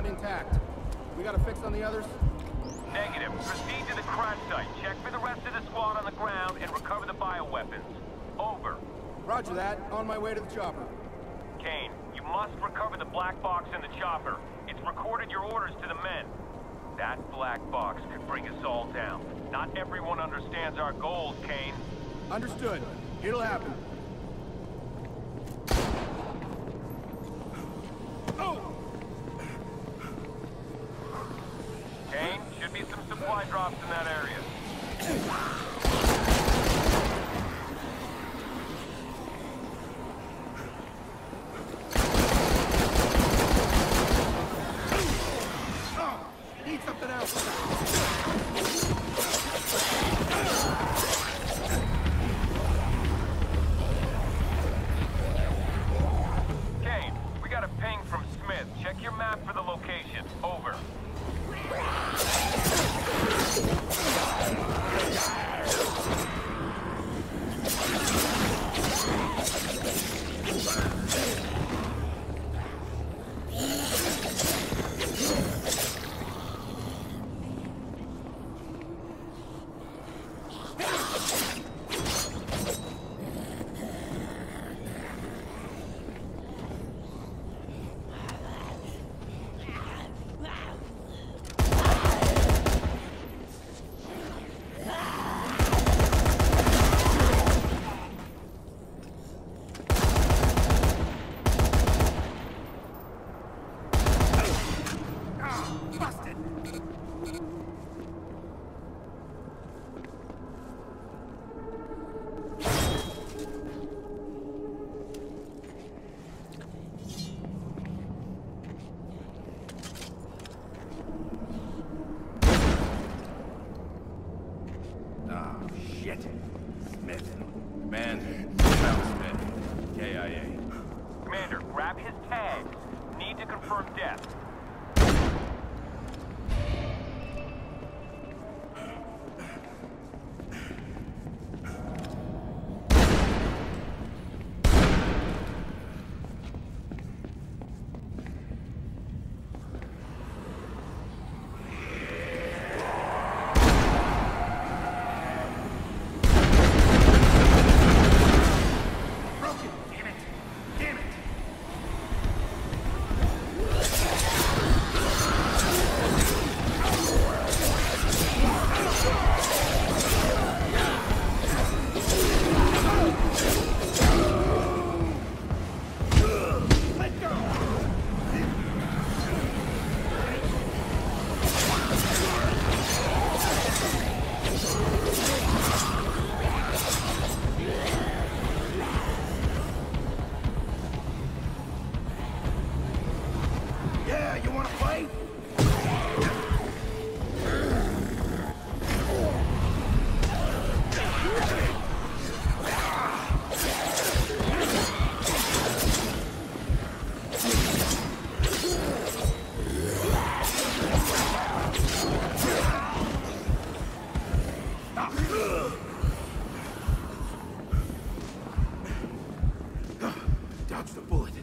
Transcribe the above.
ground intact. We got a fix on the others? Negative. Proceed to the crash site. Check for the rest of the squad on the ground and recover the bioweapons. Over. Roger that. On my way to the chopper. Kane, you must recover the black box in the chopper. It's recorded your orders to the men. That black box could bring us all down. Not everyone understands our goals, Kane. Understood. It'll happen. Be some supply drops in that area. Need something else. Ah, Commander, grab his tags. Need to confirm death. wanna play? Dodge the bullet.